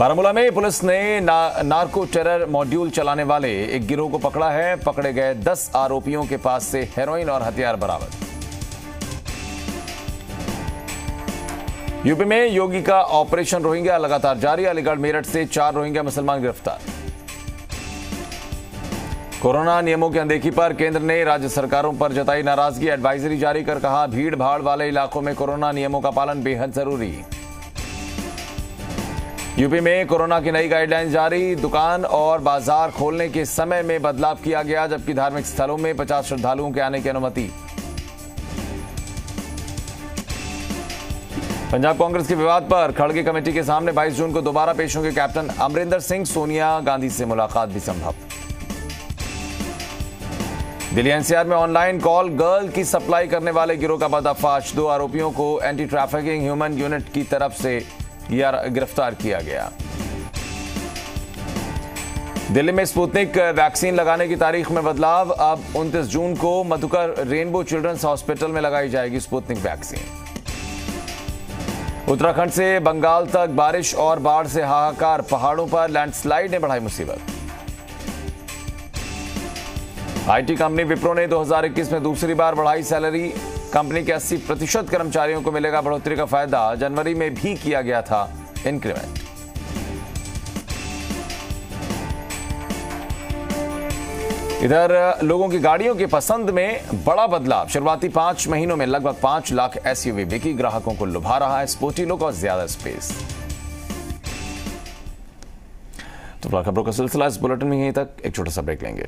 बारामूला में पुलिस ने ना, नार्को टेरर मॉड्यूल चलाने वाले एक गिरोह को पकड़ा है। पकड़े गए 10 आरोपियों के पास से हेरोइन और हथियार बरामद। यूपी में योगी का ऑपरेशन रोहिंग्या लगातार जारी अलीगढ़ मेरठ से चार रोहिंग्या मुसलमान गिरफ़्तार। कोरोना नियमों की अनदेखी पर केंद्र ने राज्य सरकारों पर जताई नाराज़गी एडवाइजरी जारी कर कहा भीड़ भाड़ वाले इलाकों में कोरोना नियमों का पालन बेहद ज़रूरी। यूपी में कोरोना की नई गाइडलाइन जारी। दुकान और बाज़ार खोलने के समय में बदलाव किया गया, जबकि धार्मिक स्थलों में 50 श्रद्धालुओं के आने की अनुमति। पंजाब कांग्रेस के विवाद पर खड़गे कमेटी के सामने 22 जून को दोबारा पेश होंगे कैप्टन अमरिंदर सिंह, सोनिया गांधी से मुलाकात भी संभव। दिल्ली एनसीआर में ऑनलाइन कॉल गर्ल की सप्लाई करने वाले गिरोह का पर्दाफाश। दो आरोपियों को एंटी ट्रैफिकिंग ह्यूमन यूनिट की तरफ़ से गिरफ़्तार किया गया। दिल्ली में स्पुतनिक वैक्सीन लगाने की तारीख में बदलाव, अब 29 जून को मधुकर रेनबो चिल्ड्रंस हॉस्पिटल में लगाई जाएगी स्पुतनिक वैक्सीन। उत्तराखंड से बंगाल तक बारिश और बाढ़ से हाहाकार, पहाड़ों पर लैंडस्लाइड ने बढ़ाई मुसीबत। आईटी कंपनी विप्रो ने 2021 में दूसरी बार बढ़ाई सैलरी कंपनी के 80 प्रतिशत कर्मचारियों को मिलेगा बढ़ोतरी का फ़ायदा। जनवरी में भी किया गया था इंक्रीमेंट। इधर, लोगों की गाड़ियों की पसंद में बड़ा बदलाव। शुरुआती पाँच महीनों में लगभग पाँच लाख एसयूवी बिकी। ग्राहकों को लुभा रहा है स्पोर्टी लुक और ज़्यादा स्पेस। तो खबरों का सिलसिला इस बुलेटिन में यहीं तक। एक छोटा सा ब्रेक लेंगे।